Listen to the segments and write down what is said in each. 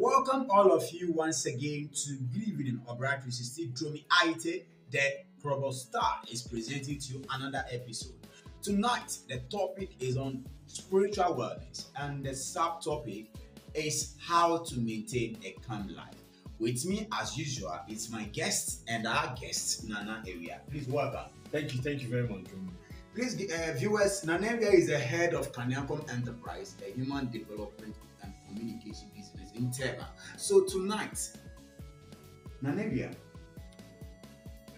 welcome all of you once again to Good Evening Obra 360. Dromi Aite, the Probo Star, is presenting to you another episode. Tonight, the topic is on spiritual wellness, and the subtopic is how to maintain a calm life. With me, as usual, it's my guest and our guest, Nana Area. Please welcome. Thank you, thank you very much, Dromi. Please, uh, viewers, Nana Area is the head of Kaniakom Enterprise, a human development and communication business in Tema. So tonight, Nanevia,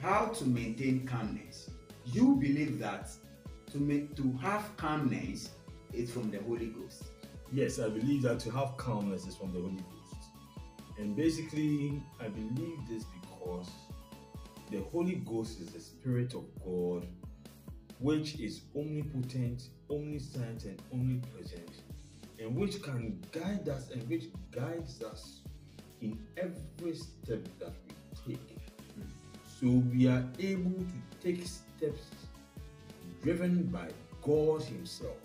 how to maintain calmness? You believe that to make to have calmness is from the Holy Ghost. Yes, I believe that to have calmness is from the Holy Ghost. And basically, I believe this because the Holy Ghost is the Spirit of God, which is omnipotent, omniscient, and omnipresent, and which can guide us and which guides us in every step that we take. So we are able to take steps driven by God Himself.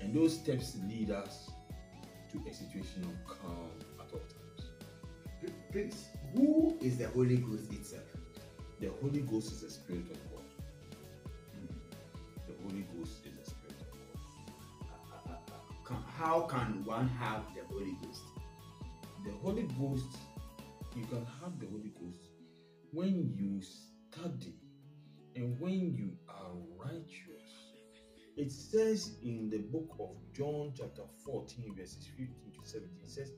And those steps lead us to a situation of calm at all times. Please, who is the Holy Ghost itself? The Holy Ghost is the Spirit of God. How can one have the Holy Ghost? The Holy Ghost, you can have the Holy Ghost when you study and when you are righteous. It says in the book of John, chapter 14, verses 15 to 17, it says,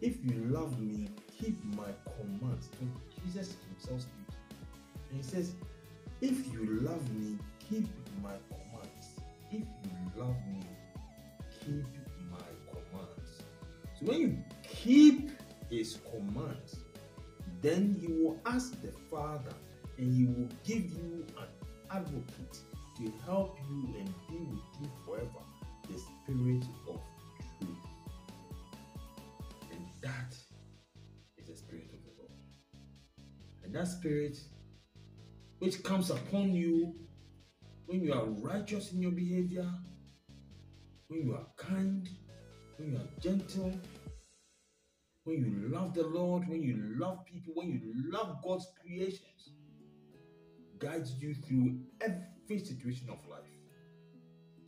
If you love me, keep my commands. So Jesus himself speaks. And he says, If you love me, keep my commands. If you love me, keep when you keep his commands, then you will ask the Father and he will give you an advocate to help you and be with you forever the Spirit of truth. And that is the Spirit of the Lord. And that Spirit which comes upon you when you are righteous in your behavior, when you are kind, when you are gentle, when you love the Lord, when you love people, when you love God's creations, guides you through every situation of life.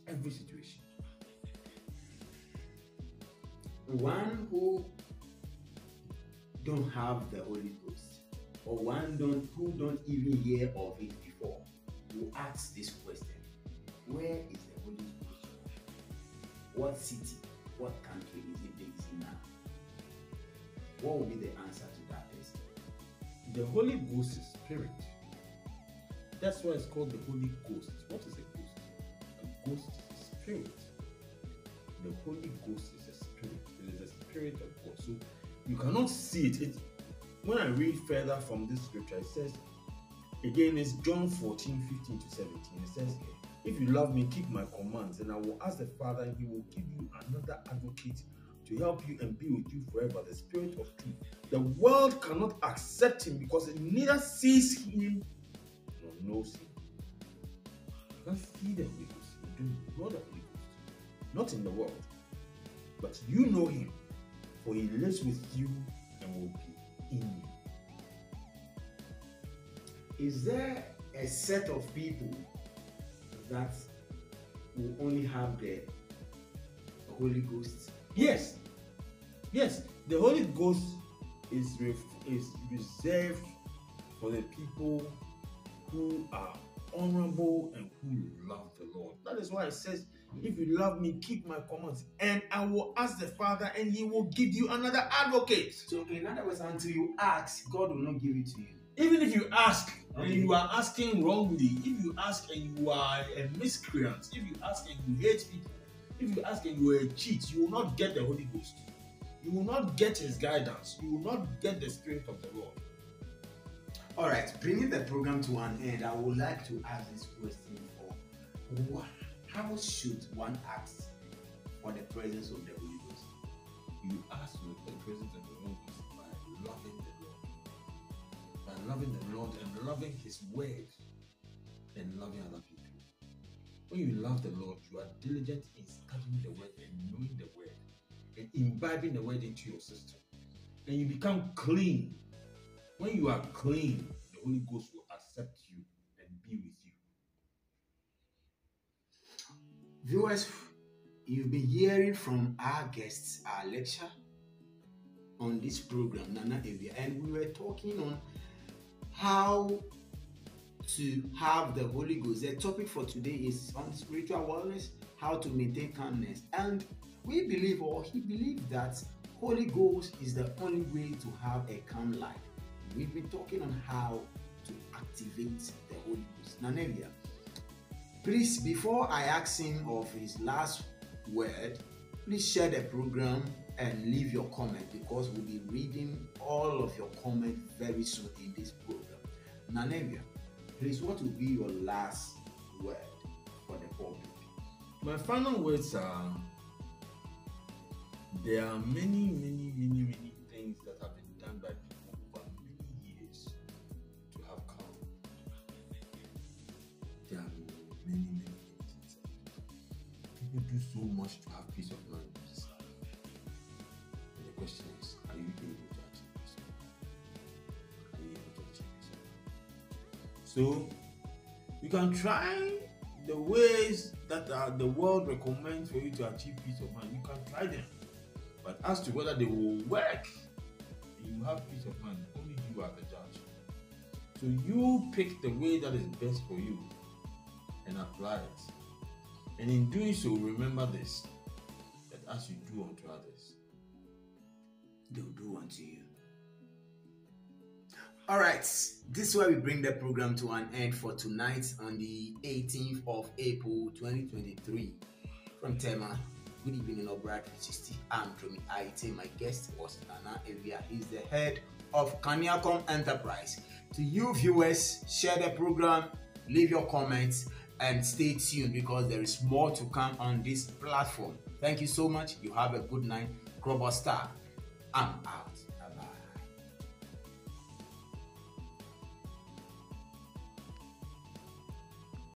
Every situation. one who don't have the Holy Ghost, or one don't who don't even hear of it before, will ask this question: Where is the Holy Ghost? What city? What country is it based in now? What will be the answer to that person? The Holy Ghost is spirit. That's why it's called the Holy Ghost. What is a ghost? A ghost is a spirit. The Holy Ghost is a spirit. It is a spirit of God. So you cannot see it. it when I read further from this scripture, it says, again, it's John 14, 15 to 17. It says, If you love me, keep my commands, and I will ask the Father, and he will give you another advocate to help you and be with you forever, the Spirit of truth. The world cannot accept him because it neither sees him nor knows him. You can't see the Holy Ghost. You don't know the Holy Ghost. Not in the world. But you know him, for he lives with you and will be in you. Is there a set of people that will only have the Holy Ghost? Yes. Yes. The Holy Ghost is ref- is reserved for the people who are honorable and who love the Lord. That is why it says, If you love me, keep my commands, and I will ask the Father, and he will give you another advocate. So, in other words, until you ask, God will not give it to you. Even if you ask and you are asking wrongly, if you ask and you are a miscreant, if you ask and you hate people, if you ask and you are a cheat, you will not get the Holy Ghost. You will not get his guidance. You will not get the Spirit of the Lord. All right, bringing the program to an end, I would like to ask this question for how should one ask for the presence of the Holy Ghost? You ask for the presence of the Holy Ghost by loving the Lord. By loving the Lord and loving his word and loving other people. When you love the Lord, you are diligent in studying the word and knowing the word. and imbibing the word into your system. And you become clean. When you are clean, the Holy Ghost will accept you and be with you. Viewers, you've been hearing from our guests, our lecture on this program, Nana Avia, and we were talking on how to have the Holy Ghost. The topic for today is on spiritual wellness, how to maintain calmness. And we believe, or he believed, that Holy Ghost is the only way to have a calm life. We've been talking on how to activate the Holy Ghost. Nanevia, please, before I ask him of his last word, please share the program and leave your comment because we'll be reading all of your comments very soon in this program. Nanevia, please, what will be your last word for the public? My final words are there are many, many, many, many things that have been done by people over many years to have calm. There are many, many, many things. People do so much to have peace of mind. So you can try the ways that uh, the world recommends for you to achieve peace of mind. You can try them. But as to whether they will work, you have peace of mind. Only you are the judge. So you pick the way that is best for you and apply it. And in doing so, remember this that as you do unto others, they'll do unto you. All right, this is where we bring the program to an end for tonight on the 18th of April 2023. From Tema, good evening, Obra 360. I'm Dromi Aite. My guest was Nana Evia. He's the head of Kaniacom Enterprise. To you viewers, share the program, leave your comments, and stay tuned because there is more to come on this platform. Thank you so much. You have a good night. Global Star. I'm out.